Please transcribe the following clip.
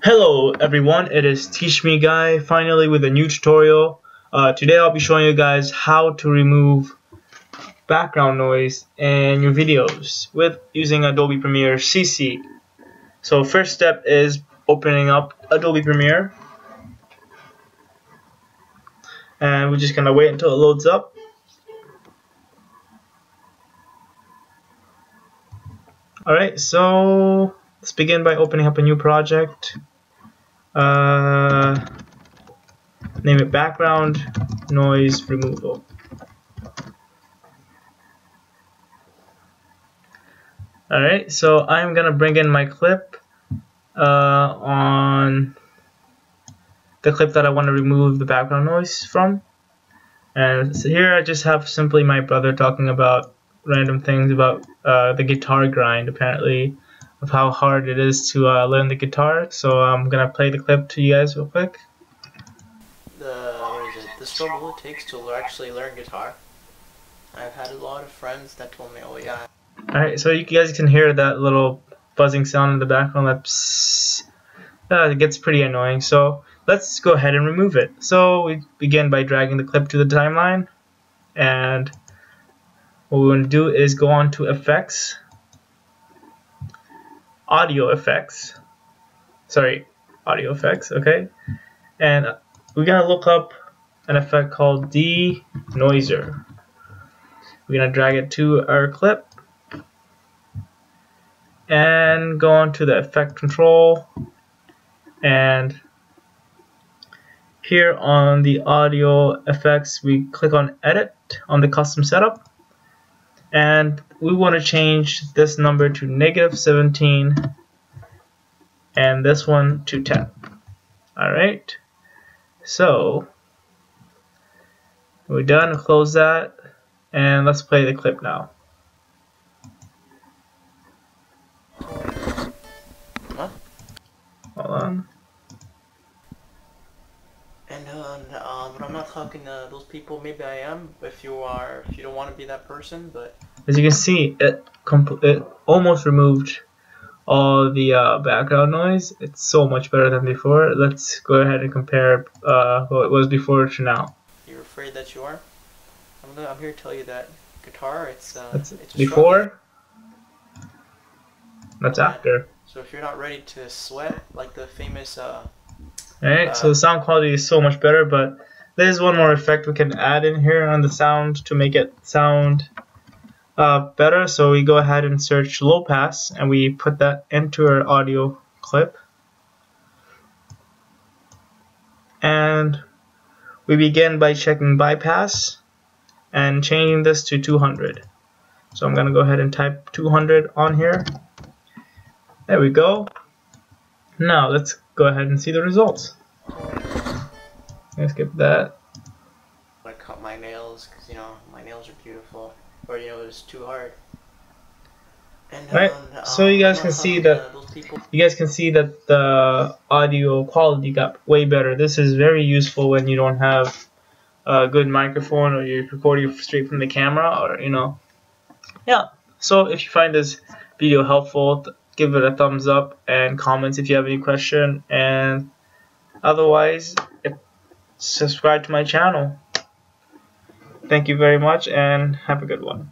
Hello everyone, it is Teach Me Guy, finally with a new tutorial. Uh, today I'll be showing you guys how to remove background noise in your videos with using Adobe Premiere CC. So first step is opening up Adobe Premiere. And we're just to wait until it loads up. Alright, so let's begin by opening up a new project. Uh, name it background noise removal. Alright, so I'm gonna bring in my clip uh, on the clip that I want to remove the background noise from. And so here I just have simply my brother talking about random things about uh, the guitar grind apparently of how hard it is to uh, learn the guitar. So I'm gonna play the clip to you guys real quick. The what is it? The struggle it takes to actually learn guitar. I've had a lot of friends that told me oh yeah. Alright so you guys can hear that little buzzing sound in the background that uh, it gets pretty annoying. So let's go ahead and remove it. So we begin by dragging the clip to the timeline and what we're going to do is go on to effects audio effects. Sorry audio effects okay? And we're gonna look up an effect called denoiser. We're gonna drag it to our clip. And go on to the effect control. And here on the audio effects we click on edit on the custom setup and we want to change this number to negative 17 and this one to 10 alright so we're done close that and let's play the clip now huh? hold on and uh, but I'm not talking to those people. Maybe I am. If you are, if you don't want to be that person, but as you can see, it it almost removed all the uh, background noise. It's so much better than before. Let's go ahead and compare uh, what it was before to now. You're afraid that you are? I'm, gonna, I'm here to tell you that guitar, it's, uh, That's it's before. That's after. So if you're not ready to sweat, like the famous uh, Alright, so the sound quality is so much better, but there's one more effect we can add in here on the sound to make it sound uh, better. So we go ahead and search low pass and we put that into our audio clip. And we begin by checking bypass and changing this to 200. So I'm going to go ahead and type 200 on here. There we go. Now let's go ahead and see the results. Let's skip that. I cut my nails because you know my nails are beautiful, or you know it was too hard. And, right. Um, so you guys can see that you guys can see that the audio quality got way better. This is very useful when you don't have a good microphone or you're recording straight from the camera or you know. Yeah. So if you find this video helpful, give it a thumbs up and comments if you have any question and otherwise subscribe to my channel thank you very much and have a good one